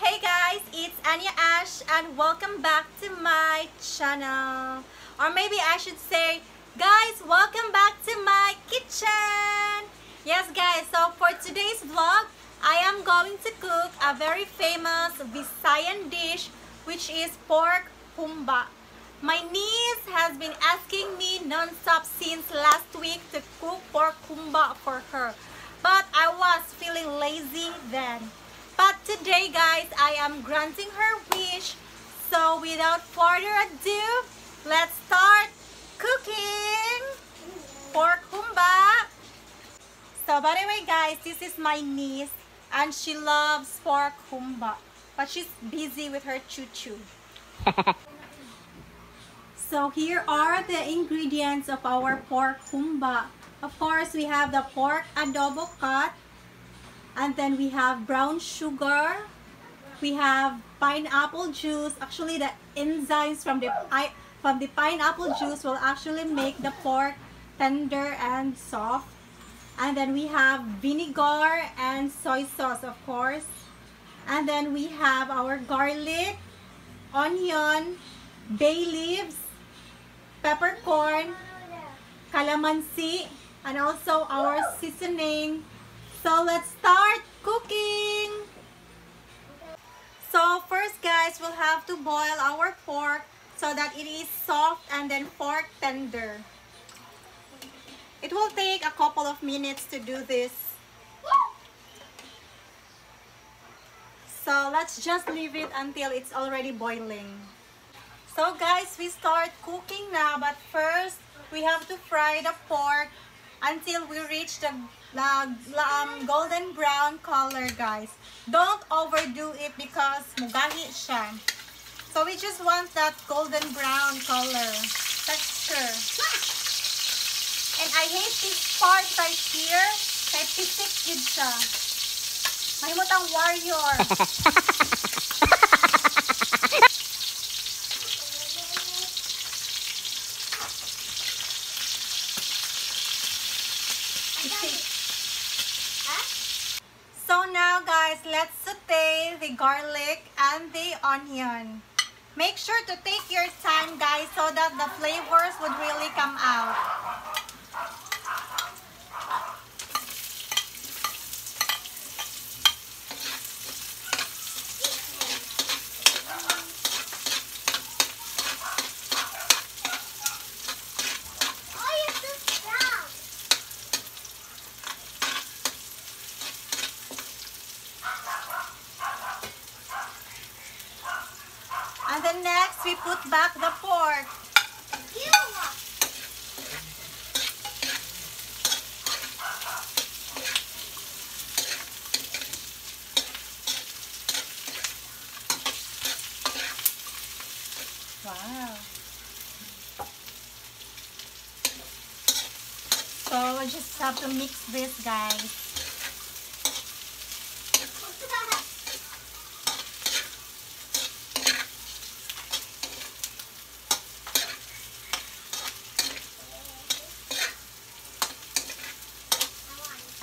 Hey guys, it's Anya Ash and welcome back to my channel. Or maybe I should say, guys, welcome back to my kitchen. Yes guys, so for today's vlog, I am going to cook a very famous Visayan dish which is pork humba. My niece has been asking me non-stop since last week to cook pork humba for her. But I was feeling lazy then. Today guys, I am granting her wish. So without further ado, let's start cooking pork humba. So by the way guys, this is my niece and she loves pork humba. But she's busy with her choo-choo. So here are the ingredients of our pork humba. Of course, we have the pork adobo cut. And then we have brown sugar. We have pineapple juice. Actually, the enzymes from the from the pineapple juice will actually make the pork tender and soft. And then we have vinegar and soy sauce, of course. And then we have our garlic, onion, bay leaves, peppercorn, calamansi, and also our seasoning. So let's start cooking. So first guys, we'll have to boil our pork so that it is soft and then fork tender. It will take a couple of minutes to do this. So let's just leave it until it's already boiling. So guys, we start cooking now, but first we have to fry the pork until we reach the, um, golden brown color, guys. Don't overdo it because mugahi siya. So we just want that golden brown color texture. And I hate this part right here. Kay pisik yun siya. Mahimot ang warrior. So now guys, let's saute the garlic and the onion. Make sure to take your time guys so that the flavors would really come out. Back the pork. Wow. So we just have to mix this, guys.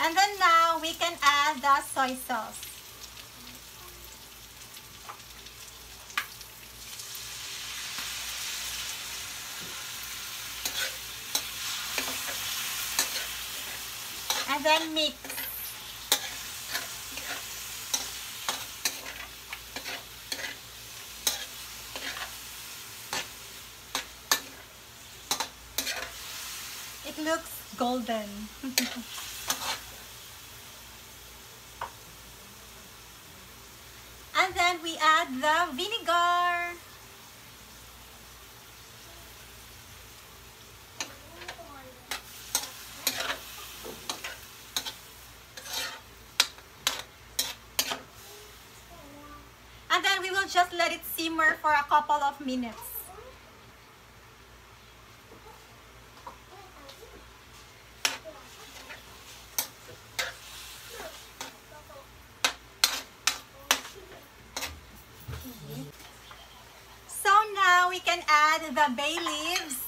And then now we can add the soy sauce. And then mix. It looks golden. And then we add the vinegar. And then we will just let it simmer for a couple of minutes. can add the bay leaves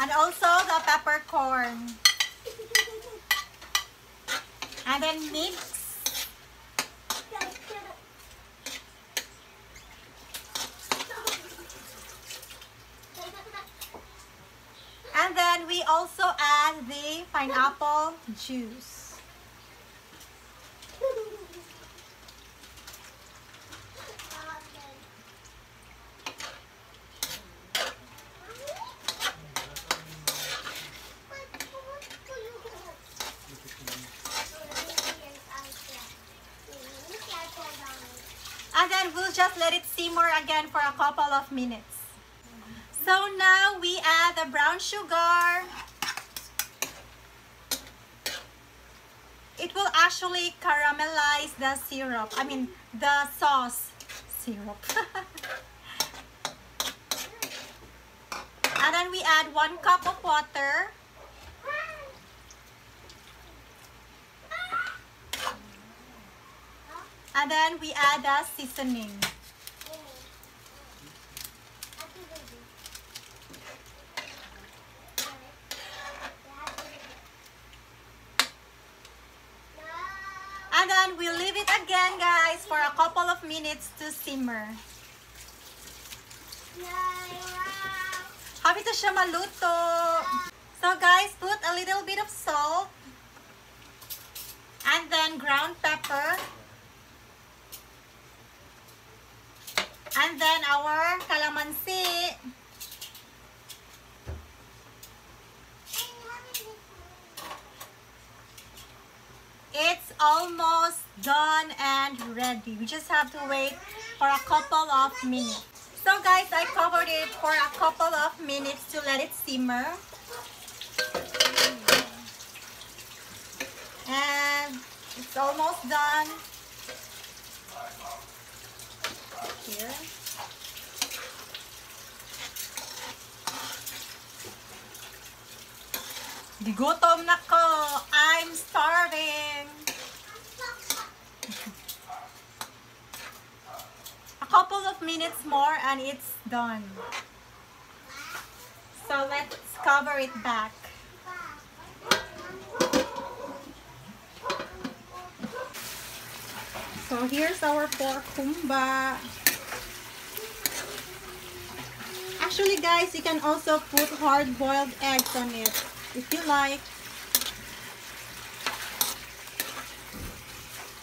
and also the peppercorn. And then mix And then we also add the pineapple juice. Then we'll just let it simmer again for a couple of minutes. So now we add the brown sugar. It will actually caramelize the syrup. I mean the sauce syrup. and then we add one cup of water. And then we add the seasoning. And then we leave it again guys for a couple of minutes to simmer. Happy to siya maluto. So guys, put a little bit of salt. And then ground pepper. And then our calamansi. It's almost done and ready. We just have to wait for a couple of minutes. So guys, I covered it for a couple of minutes to let it simmer. And it's almost done. Here. Gigutom na ko. I'm starving. A couple of minutes more and it's done. So let's cover it back. So here's our pork humba. Actually guys, you can also put hard-boiled eggs on it if you like.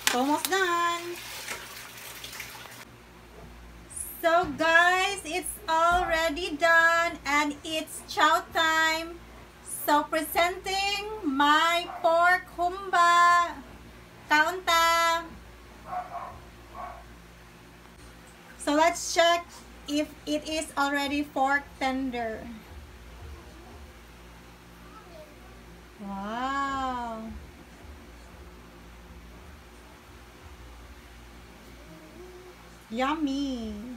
It's almost done. So guys, it's already done and it's chow time. So presenting my pork humba. Kaunta. So let's check if it is already fork tender. Wow. Yummy.